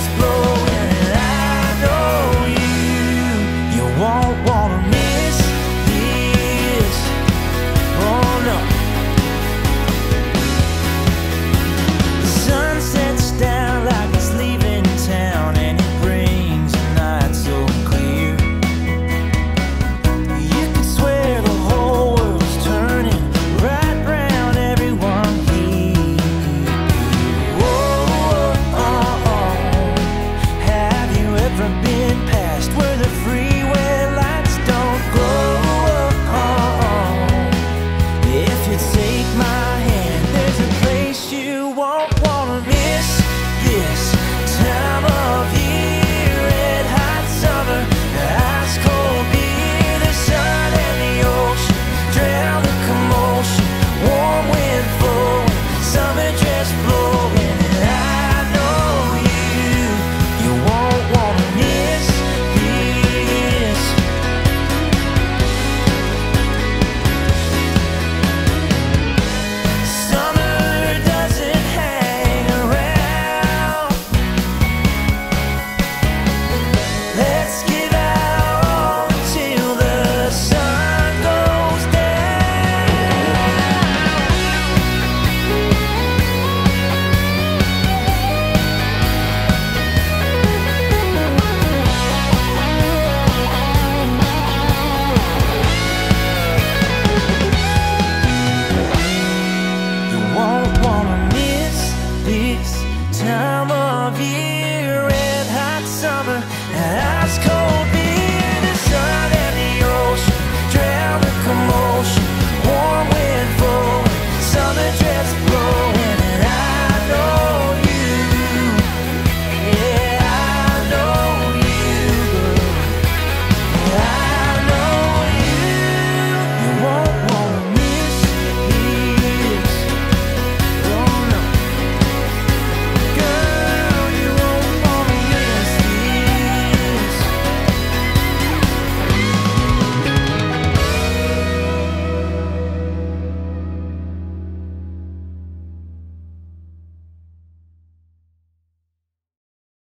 just blow say